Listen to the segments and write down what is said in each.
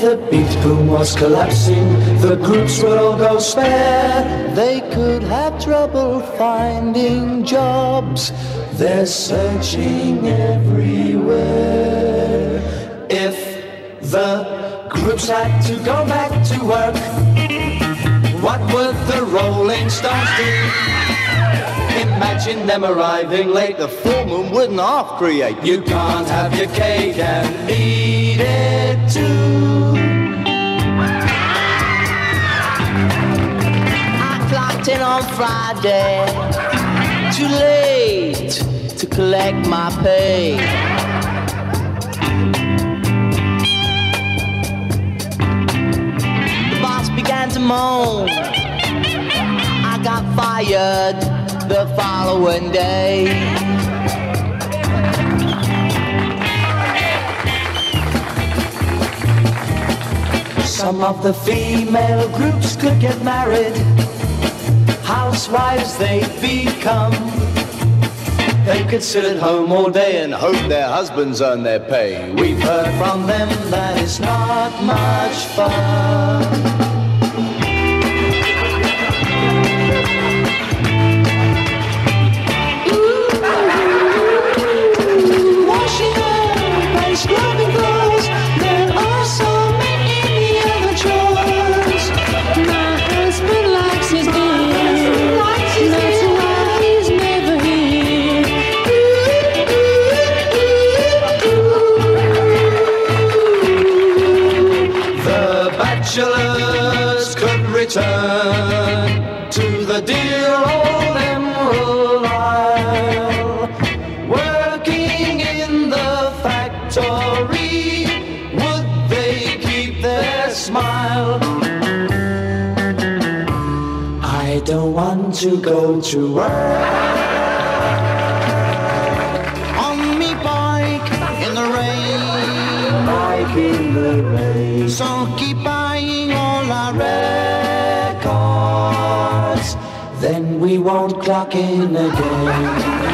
the beat boom was collapsing, the groups would all go spare. They could have trouble finding jobs. They're searching everywhere. If the groups had to go back to work, what would the Rolling Stones do? Imagine them arriving late, the full moon wouldn't half create. You can't have your cake and eat it too. I clocked in on Friday, too late to collect my pay. Following day. Some of the female groups could get married. Housewives they become. They could sit at home all day and hope their husbands earn their pay. We've heard from them that it's not much fun. The dear old Emerald Isle. Working in the factory, would they keep their smile? I don't want to go to work. On me then we won't clock in again.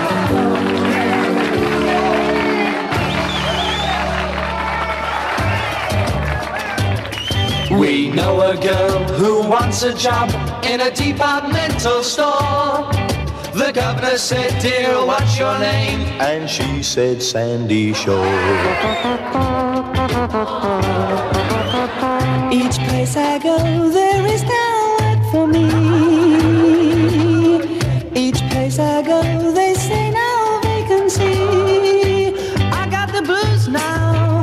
We know a girl who wants a job in a departmental store. The governor said, Dear, what's your name? And she said, Sandie Shaw. Each place I go, there is now work for me. Each place I go, they say no vacancy. I got the blues now.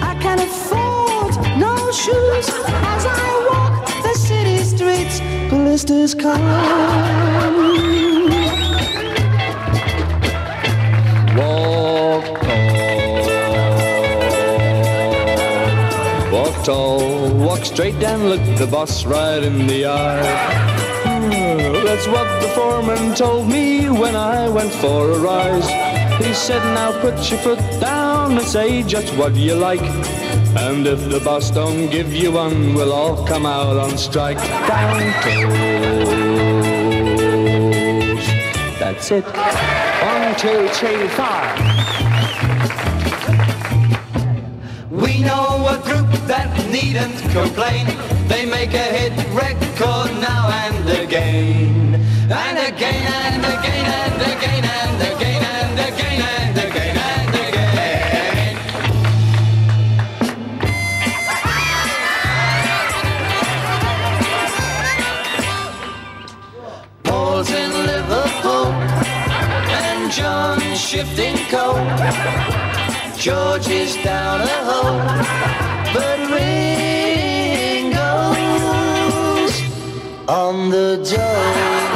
I can't afford no shoes as I walk the city streets. Blisters come. Walk tall, walk tall, walk straight and look the boss right in the eye. That's what the foreman told me when I went for a rise. He said, now put your foot down and say just what you like. And if the boss don't give you one, we'll all come out on strike. Down toes. That's it. One, two, three, four. We know a group that needn't complain. They make a hit record now and again. And again and again and again and again and again and again and again. Paul's in Liverpool and John's shifting coat. George is down a hole, but Ringo's on the dough.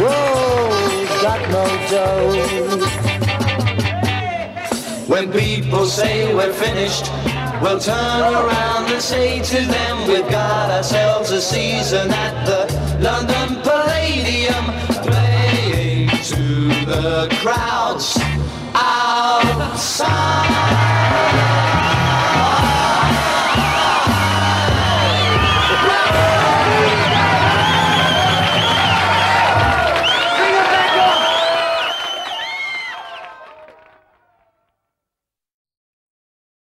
Whoa, got no dough. When people say we're finished, we'll turn around and say to them we've got ourselves a season at the London Palladium, playing to the crowds outside.